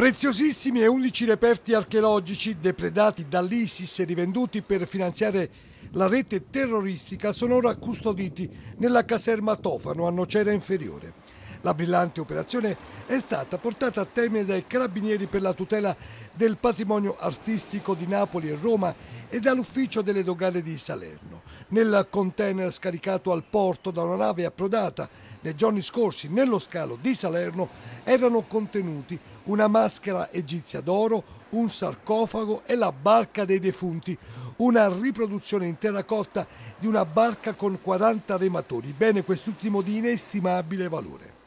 Preziosissimi e 11 reperti archeologici depredati dall'ISIS e rivenduti per finanziare la rete terroristica sono ora custoditi nella caserma Tofano a Nocera Inferiore. La brillante operazione è stata portata a termine dai carabinieri per la tutela del patrimonio artistico di Napoli e Roma e dall'ufficio delle dogane di Salerno. Nel container scaricato al porto da una nave approdata nei giorni scorsi nello scalo di Salerno erano contenuti una maschera egizia d'oro, un sarcofago e la barca dei defunti, una riproduzione in terracotta di una barca con 40 rematori, bene quest'ultimo di inestimabile valore.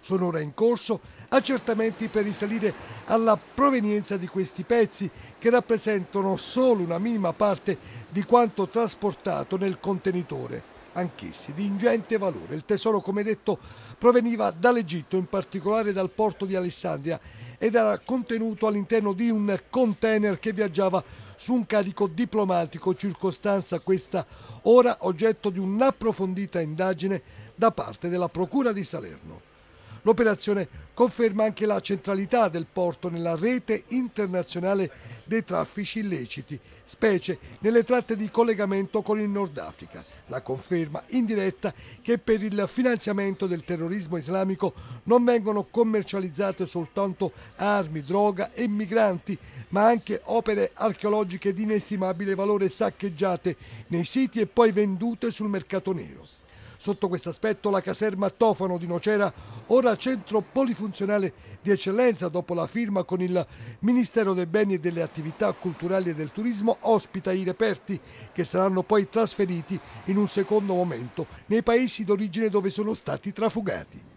Sono ora in corso accertamenti per risalire alla provenienza di questi pezzi che rappresentano solo una minima parte di quanto trasportato nel contenitore, anch'essi di ingente valore. Il tesoro, come detto, proveniva dall'Egitto, in particolare dal porto di Alessandria, ed era contenuto all'interno di un container che viaggiava su un carico diplomatico, circostanza questa ora oggetto di un'approfondita indagine da parte della Procura di Salerno. L'operazione conferma anche la centralità del porto nella rete internazionale dei traffici illeciti, specie nelle tratte di collegamento con il Nord Africa. La conferma indiretta che per il finanziamento del terrorismo islamico non vengono commercializzate soltanto armi, droga e migranti, ma anche opere archeologiche di inestimabile valore saccheggiate nei siti e poi vendute sul mercato nero. Sotto questo aspetto la caserma Tofano di Nocera, ora centro polifunzionale di eccellenza dopo la firma con il Ministero dei Beni e delle Attività Culturali e del Turismo, ospita i reperti che saranno poi trasferiti in un secondo momento nei paesi d'origine dove sono stati trafugati.